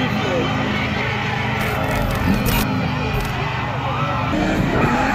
Thank you.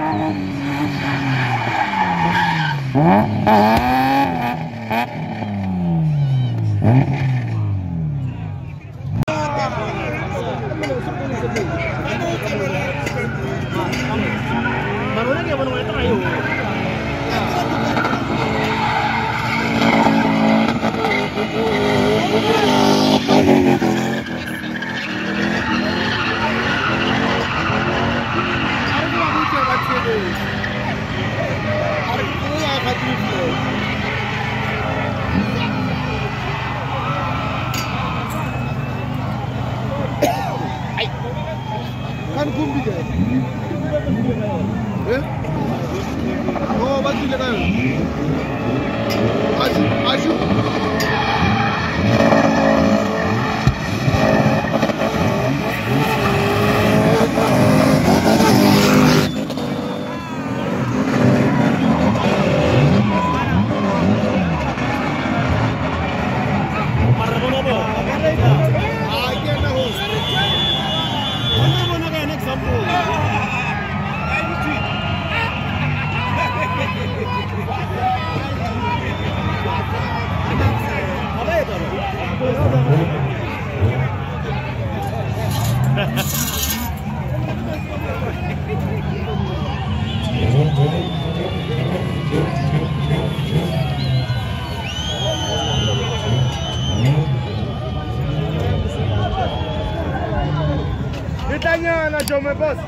Baru lagi abang-abang itu. लगायो Mkenya na Jome Boss.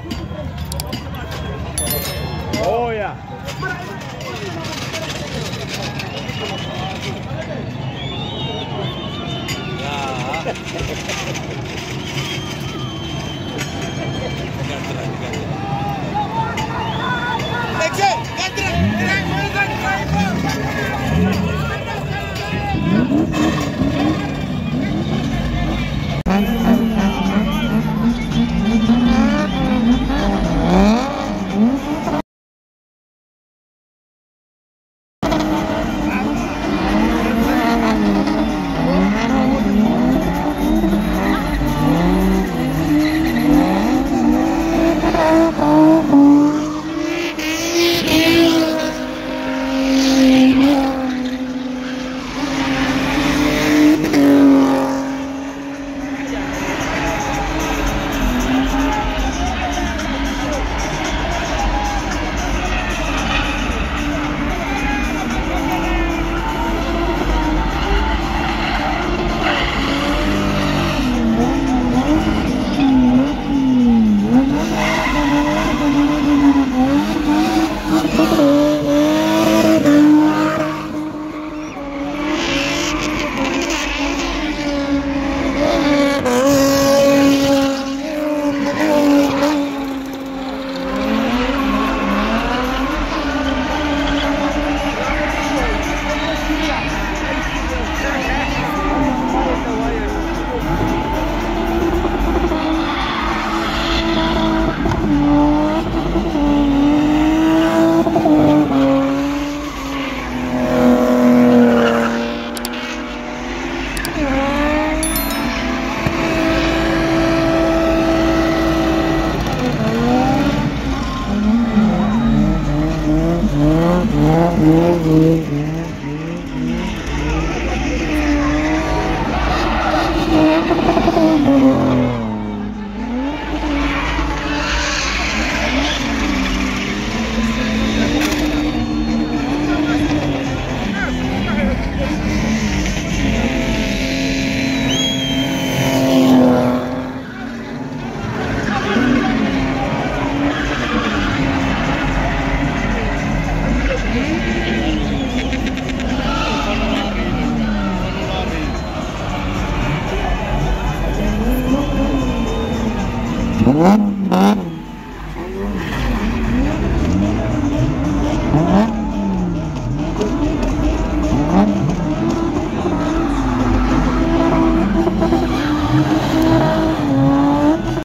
Oya. Oh. Mm-hmm.